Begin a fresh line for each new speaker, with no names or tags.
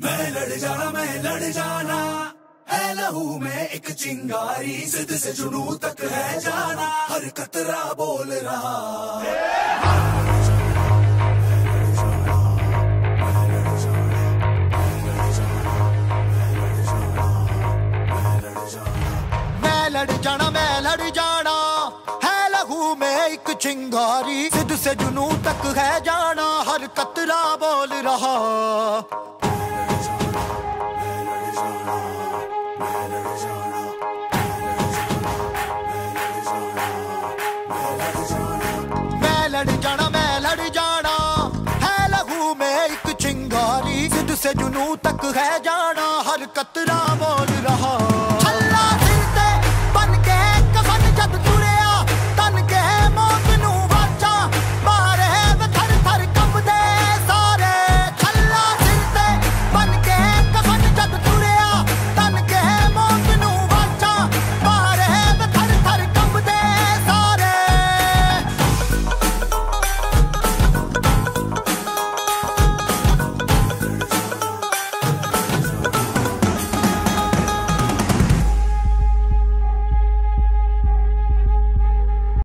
मैं लड़ जाना, मैं लड़ जाना। है लहू में एक चिंगारी जिद से जुनू तक है जाना। हर कतरा बोल रहा।
लड़ जाना, मैं लड़ जाना। है लहू में एक चिंगारी, सिद्ध से जुनू तक है जाना। हर कतरा बोल रहा। लड़ जाना, मैं लड़ जाना। है लहू में एक चिंगारी जिद से जुनू तक है जाना। हर कतरा बोल रहा